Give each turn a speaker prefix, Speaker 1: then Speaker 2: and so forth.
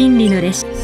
Speaker 1: 倫理の列車。